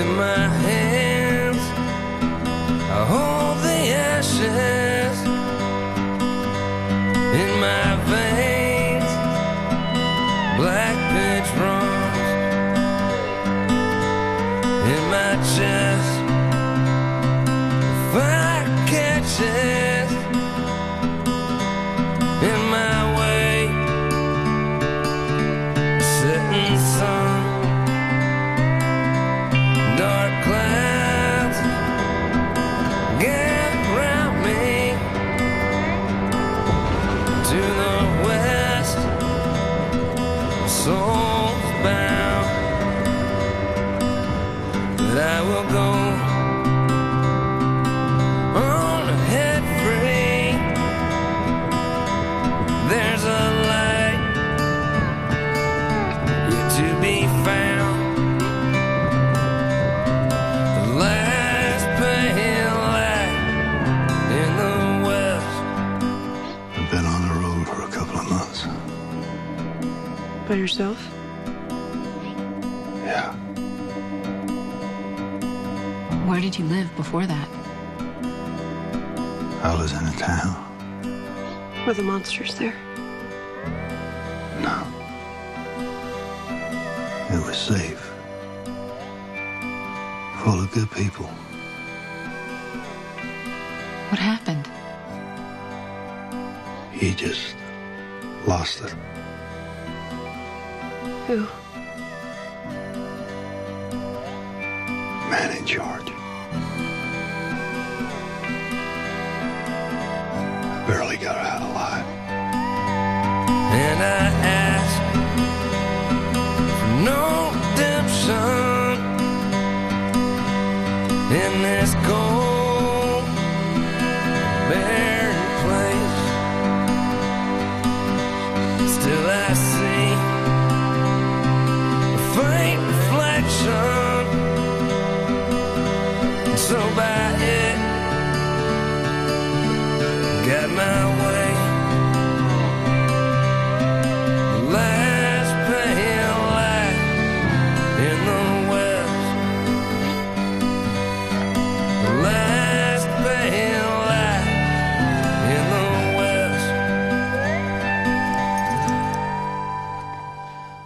In my hands, I hold the ashes. In my veins, black pitch runs. In my chest, fire catches. In Soul's bound, but I will go on free. There's a light yet to be found. The last pale light in the west. I've been on the road for a couple of months. By yourself? Yeah. Where did you live before that? I was in a town. Were the monsters there? No. It was safe. Full of good people. What happened? He just lost it. Who? Man in charge. Barely got out alive. And I ask for no redemption in this cold, barren place. Still, I see So bad.